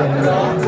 Amen.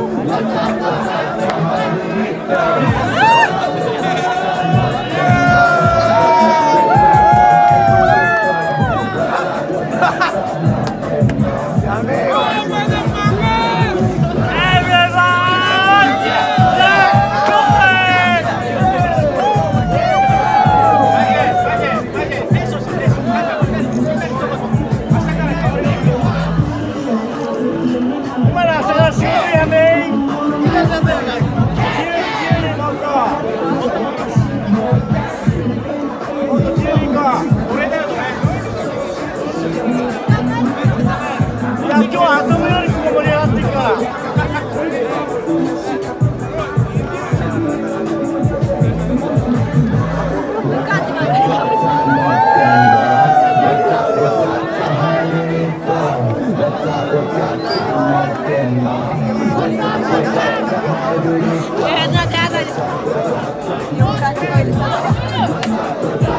400円です。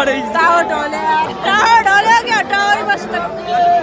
आ रही tower डोले tower डोले क्या? टावर मस्त।